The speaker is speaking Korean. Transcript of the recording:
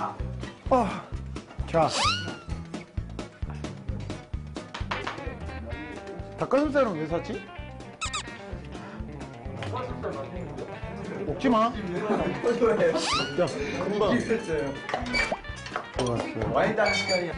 아, 어, 자. 닭가슴살은 왜 샀지? 먹지 마. 야, 금방. 좋았어. 와인 다는 시간이야.